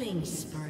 Killing spree.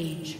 Rampage.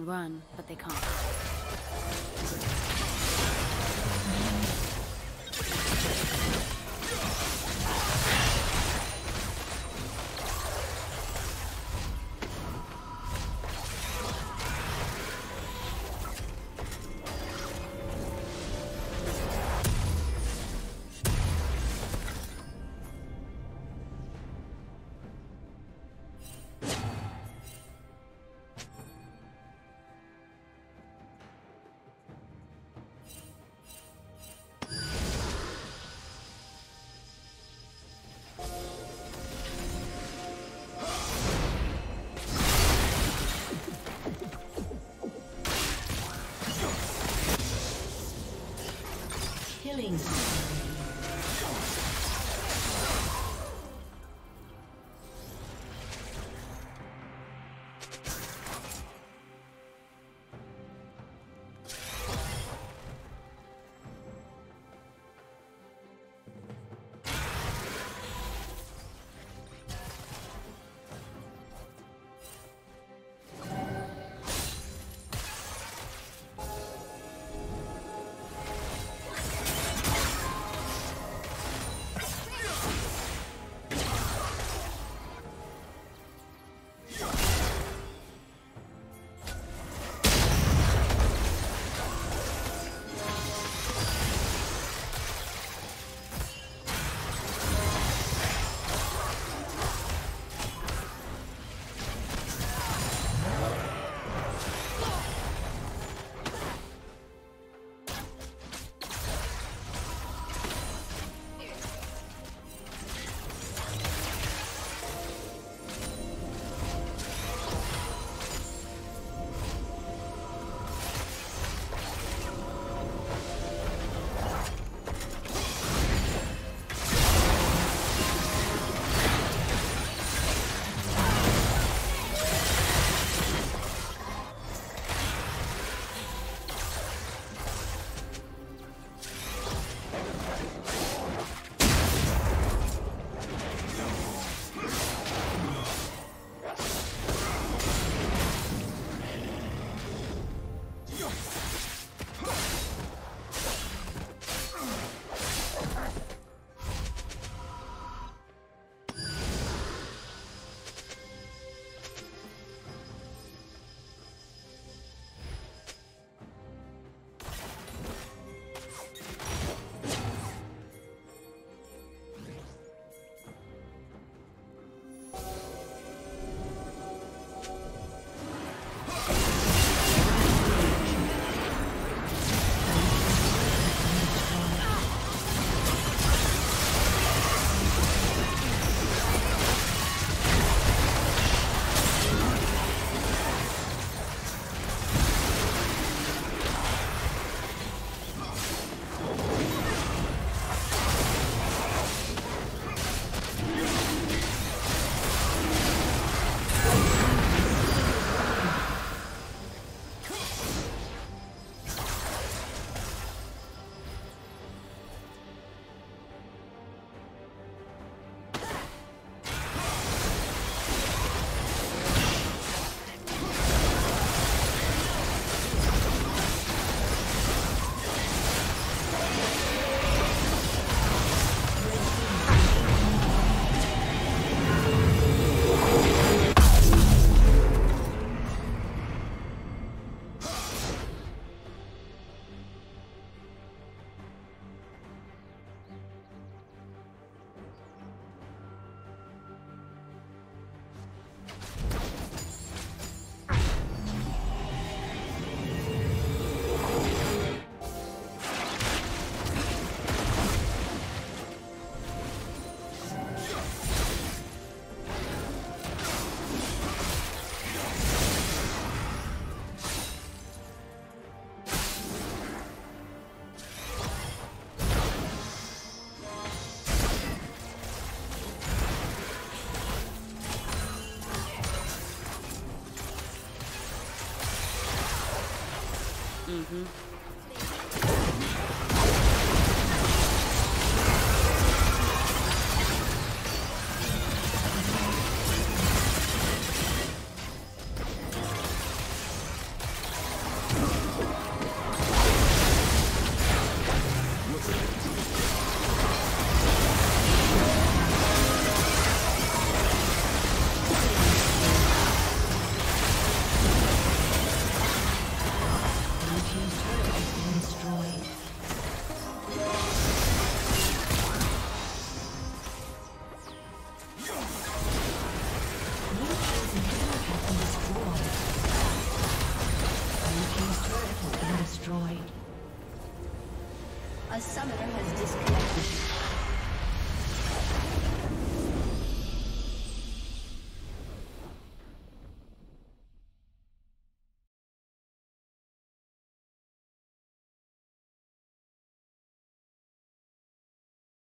Can run, but they can't. killing.